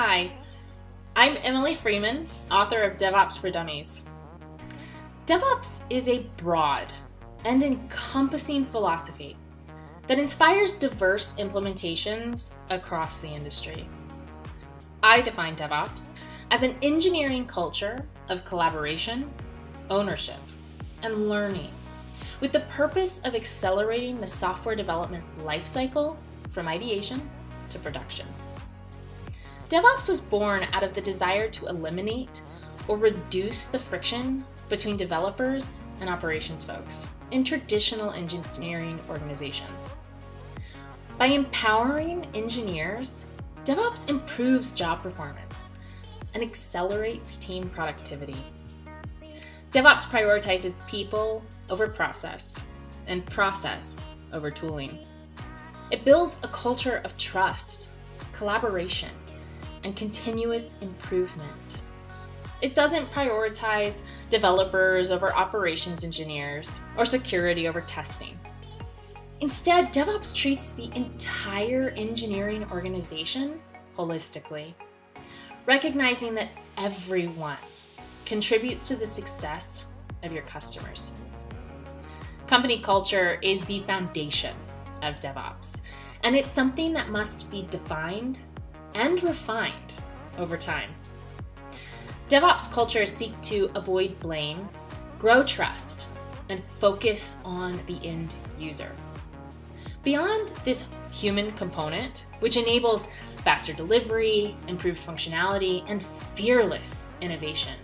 Hi, I'm Emily Freeman, author of DevOps for Dummies. DevOps is a broad and encompassing philosophy that inspires diverse implementations across the industry. I define DevOps as an engineering culture of collaboration, ownership, and learning with the purpose of accelerating the software development lifecycle from ideation to production. DevOps was born out of the desire to eliminate or reduce the friction between developers and operations folks in traditional engineering organizations. By empowering engineers, DevOps improves job performance and accelerates team productivity. DevOps prioritizes people over process and process over tooling. It builds a culture of trust, collaboration, and continuous improvement. It doesn't prioritize developers over operations engineers or security over testing. Instead, DevOps treats the entire engineering organization holistically, recognizing that everyone contributes to the success of your customers. Company culture is the foundation of DevOps, and it's something that must be defined and refined over time. DevOps cultures seek to avoid blame, grow trust, and focus on the end user. Beyond this human component, which enables faster delivery, improved functionality, and fearless innovation,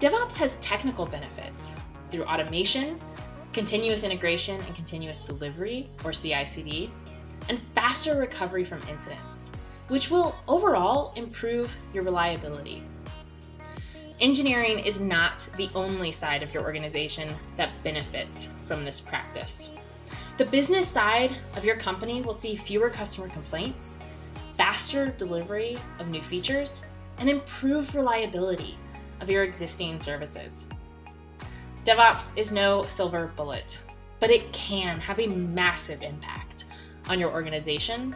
DevOps has technical benefits through automation, continuous integration and continuous delivery, or CI CD, and faster recovery from incidents, which will overall improve your reliability. Engineering is not the only side of your organization that benefits from this practice. The business side of your company will see fewer customer complaints, faster delivery of new features, and improved reliability of your existing services. DevOps is no silver bullet, but it can have a massive impact on your organization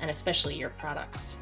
and especially your products.